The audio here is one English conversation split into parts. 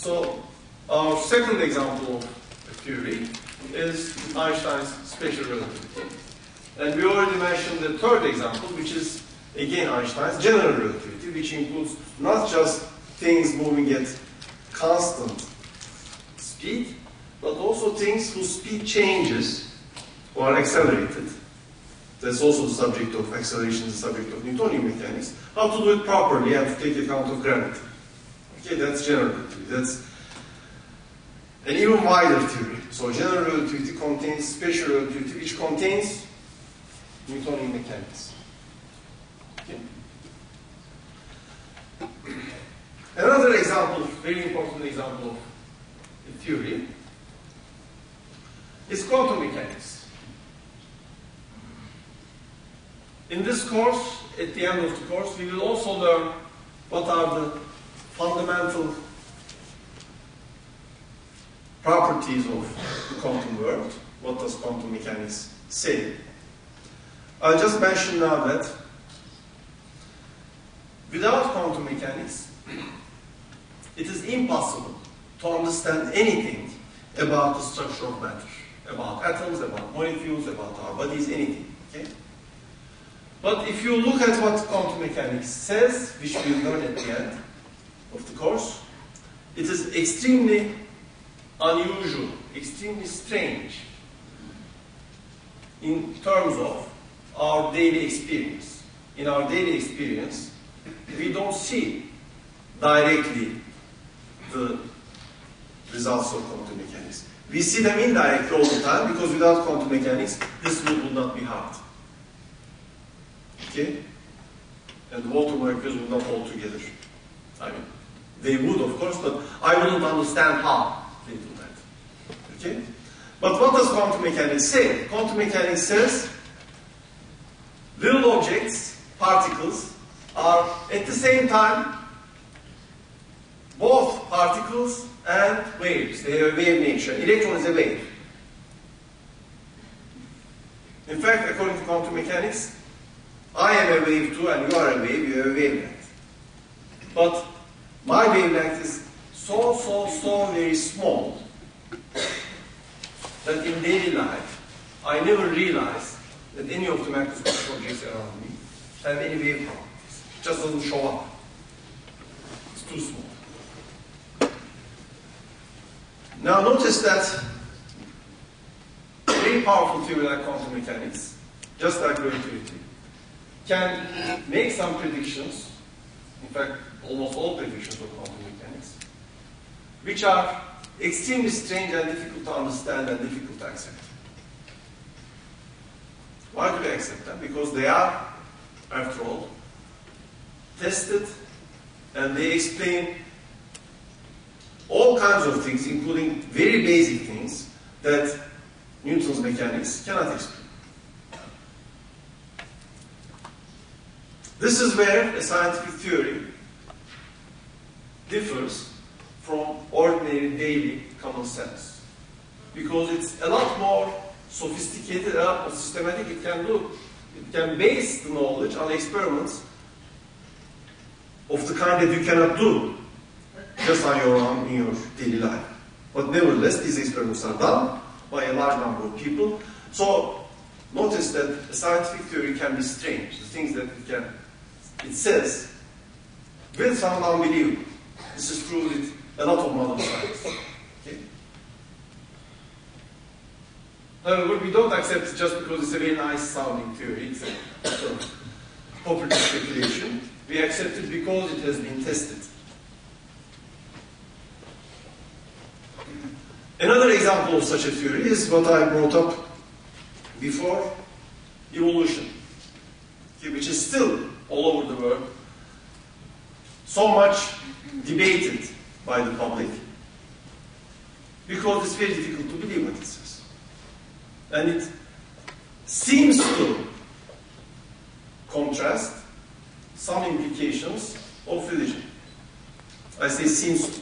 So our second example of a theory is Einstein's special relativity. And we already mentioned the third example, which is again Einstein's general relativity, which includes not just things moving at constant speed, but also things whose speed changes or are accelerated. That's also the subject of acceleration, the subject of Newtonian mechanics. How to do it properly and to take account of gravity. Okay, that's general relativity. That's an even wider theory. So general relativity contains special relativity, which contains Newtonian mechanics. Okay. Another example, very important example of a theory, is quantum mechanics. In this course, at the end of the course, we will also learn what are the fundamental properties of the quantum world. What does quantum mechanics say? I'll just mention now that without quantum mechanics, it is impossible to understand anything about the structure of matter, about atoms, about molecules, about our bodies, anything. Okay? But if you look at what quantum mechanics says, which we'll learn at the end of the course, it is extremely unusual, extremely strange in terms of our daily experience. In our daily experience, we don't see directly the results of quantum mechanics. We see them indirectly all the time because without quantum mechanics, this would, would not be hard. Okay? And the water molecules would not hold together. I mean, they would, of course, but I wouldn't understand how they do that. Okay? But what does quantum mechanics say? Quantum mechanics says little objects, particles, are at the same time both particles and waves. They have a wave nature. Electron is a wave. In fact, according to quantum mechanics, I am a wave too and you are a wave, you have a wavelength. But my wavelength is so, so, so very small that in daily life, I never realize that any of the macroscopic objects around me have any wave properties. It just doesn't show up. It's too small. Now notice that very powerful theory like quantum mechanics, just like relativity, can make some predictions, in fact, almost all predictions of quantum mechanics, which are extremely strange and difficult to understand and difficult to accept. Why do we accept them? Because they are, after all, tested and they explain all kinds of things, including very basic things that Newton's mechanics cannot explain. This is where a scientific theory differs from ordinary daily common sense. Because it's a lot more sophisticated, a lot more systematic. It can do, it can base the knowledge on experiments of the kind that you cannot do just on your own in your daily life. But nevertheless, these experiments are done by a large number of people. So notice that a scientific theory can be strange. The things that it can it says will sound unbelievable. This is true with a lot of modern science. However, we don't accept just because it's a very nice sounding theory. It's a sort of popular speculation. We accept it because it has been tested. Another example of such a theory is what I brought up before, evolution, which is still all over the world so much debated by the public because it's very difficult to believe what it says. And it seems to contrast some implications of religion. I say seems to.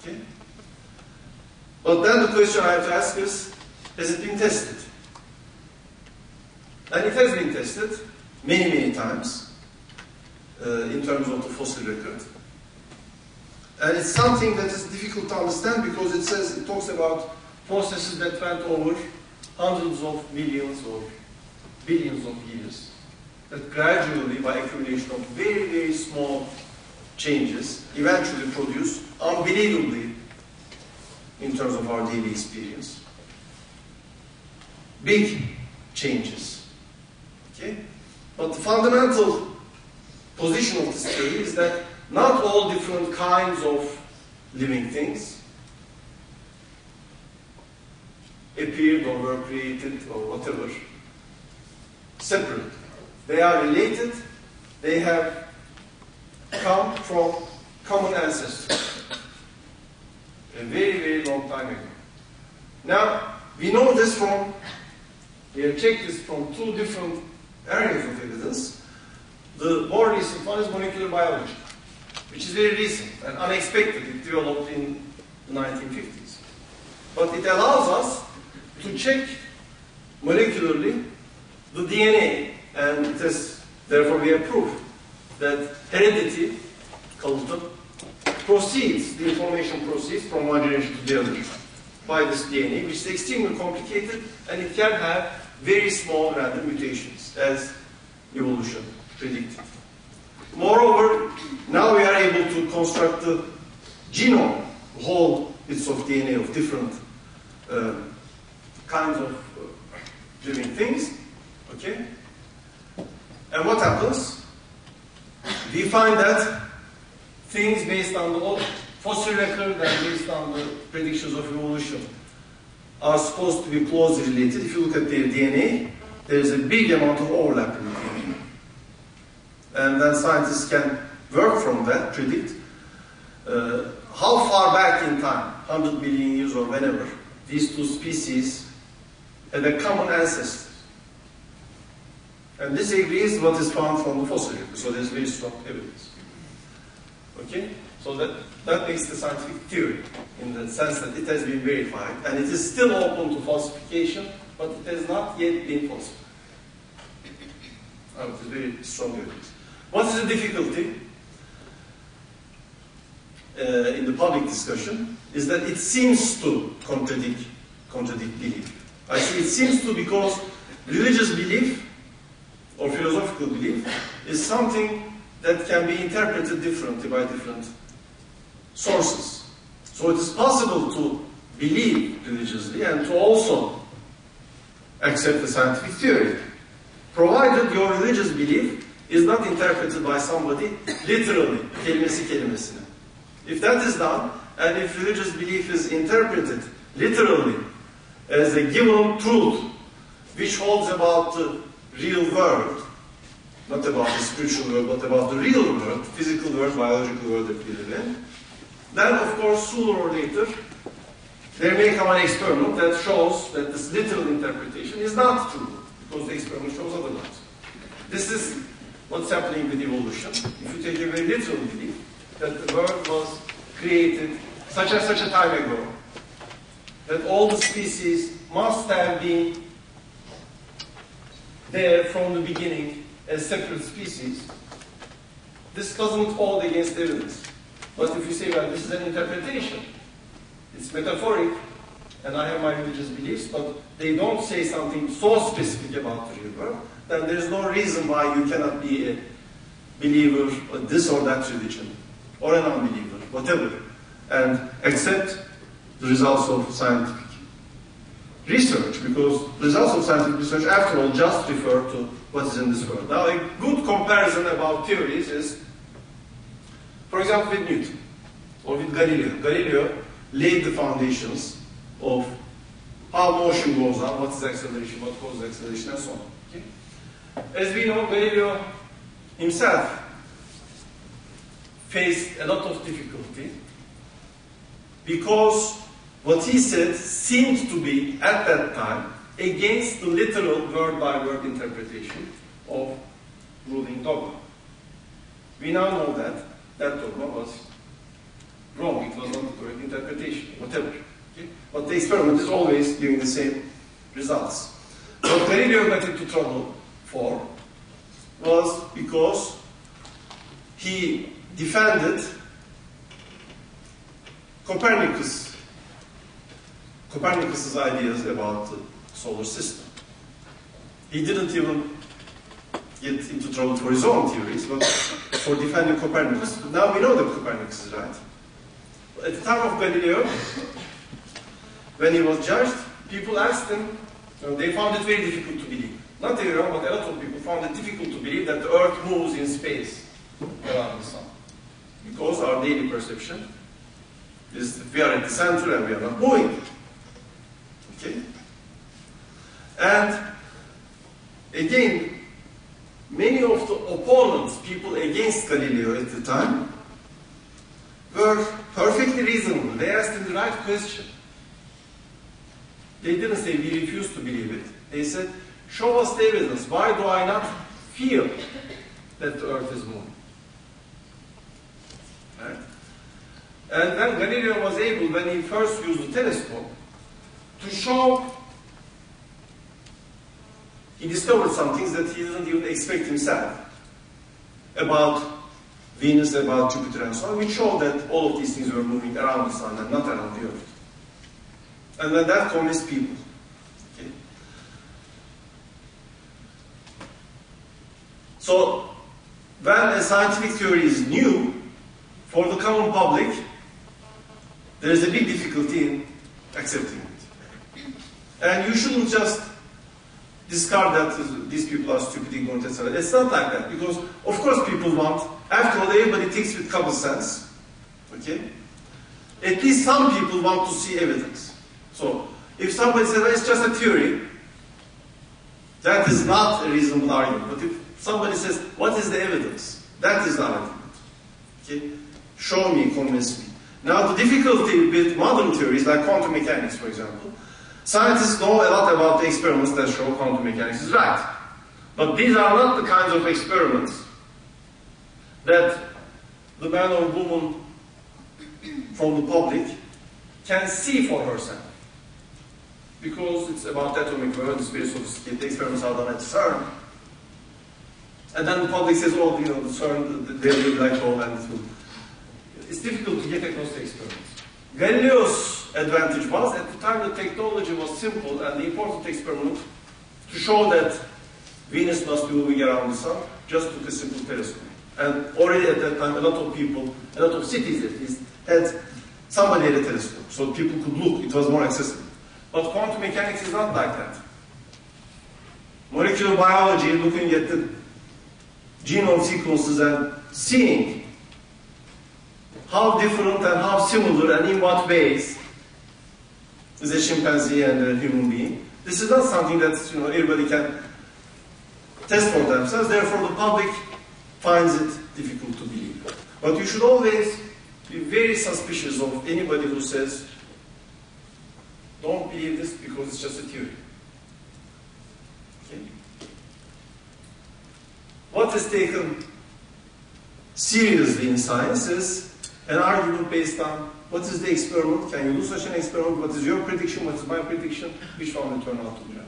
Okay? But then the question I have to ask is, has it been tested? And it has been tested many, many times Uh, in terms of the fossil record. And it's something that is difficult to understand because it says, it talks about processes that went over hundreds of millions or billions of years. That gradually, by accumulation of very, very small changes, eventually produce unbelievably, in terms of our daily experience, big changes. Okay? But the fundamental position of this theory is that not all different kinds of living things appeared or were created or whatever separate. They are related, they have come from common ancestors a very, very long time ago. Now, we know this from, we have checked this from two different areas of evidence. The more recent one is molecular biology which is very recent and unexpected. It developed in the 1950s. But it allows us to check molecularly the DNA, and it is, therefore we have proof that heredity, culture, proceeds, the information proceeds from one generation to the other by this DNA, which is extremely complicated, and it can have very small random mutations, as evolution predicted. Moreover, now we are able to construct the genome, whole bits of DNA of different uh, kinds of uh, living things. Okay? And what happens? We find that things based on the fossil record and based on the predictions of evolution are supposed to be closely related. If you look at their DNA, there is a big amount of overlap in the DNA. And then scientists can work from that, predict uh, how far back in time, 100 million years or whenever, these two species had a common ancestor. And this agrees what is found from the fossil so there's very strong evidence. Okay? So that, that makes the scientific theory in the sense that it has been verified and it is still open to falsification, but it has not yet been falsified. Oh, it is very strong evidence. What is the difficulty uh, in the public discussion is that it seems to contradict, contradict belief. I say it seems to because religious belief or philosophical belief is something that can be interpreted differently by different sources. So it is possible to believe religiously and to also accept the scientific theory, provided your religious belief is not interpreted by somebody literally, kelimesi kelimesine. If that is done, and if religious belief is interpreted literally as a given truth which holds about the real world, not about the spiritual world, but about the real world, physical world, biological world that we live in, then of course sooner or later there may come an experiment that shows that this literal interpretation is not true, because the experiment shows otherwise. This is what's happening with evolution. If you take a very literal belief that the world was created such and such a time ago, that all the species must have been there from the beginning as separate species, this doesn't hold against evidence. But if you say, well, this is an interpretation, it's metaphoric, and I have my religious beliefs, but they don't say something so specific about the real then there's no reason why you cannot be a believer of this or that religion, or an unbeliever, whatever, and accept the results of scientific research, because results of scientific research, after all, just refer to what is in this world. Now, a good comparison about theories is, for example, with Newton, or with Galileo. Galileo laid the foundations of how motion goes on, what is acceleration, what causes acceleration, and so on. As we know, Galileo himself faced a lot of difficulty because what he said seemed to be, at that time, against the literal word-by-word interpretation of ruling dogma. We now know that that dogma was wrong, it was not the correct interpretation, whatever. But the experiment is always giving the same results. What Galileo got into trouble for was because he defended Copernicus, Copernicus's ideas about the solar system. He didn't even get into trouble for his own theories, but for defending Copernicus. Now we know that Copernicus is right. At the time of Galileo, when he was judged, people asked him, they found it very difficult to believe. Not everyone, but a lot of people found it difficult to believe that the Earth moves in space around the Sun. Because our daily perception is that we are at the center and we are not moving. Okay? And again, many of the opponents, people against Galileo at the time, were perfectly reasonable. They asked him the right question. They didn't say, we refuse to believe it. They said, show us the evidence. Why do I not feel that the earth is moving? Right? And then Galileo was able, when he first used the telescope, to show he discovered some things that he didn't even expect himself about Venus, about Jupiter, and so on, which showed that all of these things were moving around the sun and not around the earth. And then that convinced people. Okay. So, when a scientific theory is new, for the common public, there is a big difficulty in accepting it. And you shouldn't just discard that these people are stupid, ignorant, etc. It's not like that, because of course people want, after all, everybody thinks with common sense. Okay? At least some people want to see evidence. So, if somebody says well, it's just a theory, that is not a reasonable argument. But if somebody says, what is the evidence? That is the argument. Okay? Show me, convince me. Now, the difficulty with modern theories, like quantum mechanics, for example, scientists know a lot about the experiments that show quantum mechanics is right. But these are not the kinds of experiments that the man or woman from the public can see for herself because it's about atomic world, it's very sophisticated, the experiments are done at CERN. And then the public says, oh, you know, the CERN, they will black hole and it. It's difficult to get across the experiments. Galileo's advantage was, at the time the technology was simple and the important experiment to show that Venus must be moving around the sun, just took a simple telescope. And already at that time, a lot of people, a lot of cities at least, had somebody had a telescope, so people could look, it was more accessible. But quantum mechanics is not like that. Molecular biology, looking at the genome sequences and seeing how different and how similar and in what ways is a chimpanzee and a human being. This is not something that you know, everybody can test for themselves, therefore the public finds it difficult to believe. But you should always be very suspicious of anybody who says don't believe this because it's just a theory. Okay? What is taken seriously in science is an argument based on what is the experiment, can you do such an experiment, what is your prediction, what is my prediction, which one will turn out to be right.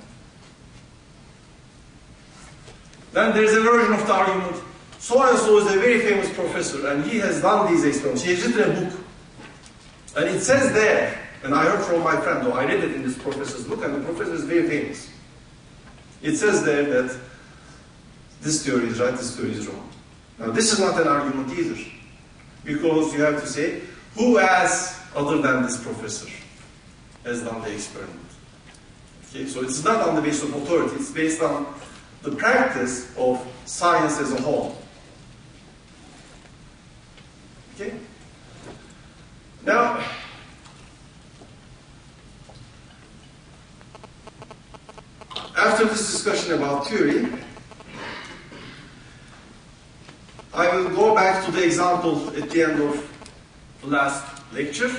Then there is a version of the argument, so and so is a very famous professor and he has done these experiments, he has written a book. And it says there and I heard from my friend, though I read it in this professor's book, and the professor is very famous. It says there that this theory is right, this theory is wrong. Now, this is not an argument either, because you have to say, who else, other than this professor, has done the experiment? Okay, so it's not on the basis of authority, it's based on the practice of science as a whole. Okay? Now, This discussion about theory, I will go back to the example at the end of the last lecture